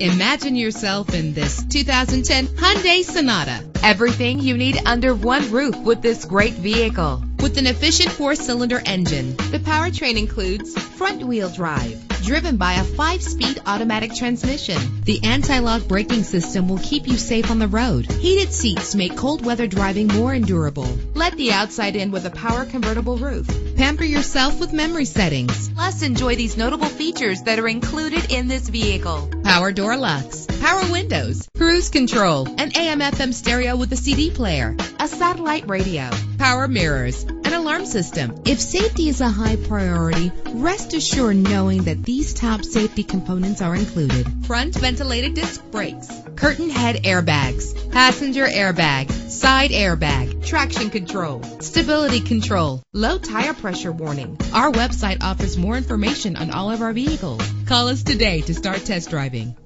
Imagine yourself in this 2010 Hyundai Sonata. Everything you need under one roof with this great vehicle. With an efficient four-cylinder engine, the powertrain includes front-wheel drive, driven by a five-speed automatic transmission. The anti-lock braking system will keep you safe on the road. Heated seats make cold weather driving more endurable. Let the outside in with a power convertible roof. Pamper yourself with memory settings. Plus, enjoy these notable features that are included in this vehicle. Power door locks, power windows, cruise control, an AM FM stereo with a CD player, a satellite radio, power mirrors, alarm system. If safety is a high priority, rest assured knowing that these top safety components are included. Front ventilated disc brakes, curtain head airbags, passenger airbag, side airbag, traction control, stability control, low tire pressure warning. Our website offers more information on all of our vehicles. Call us today to start test driving.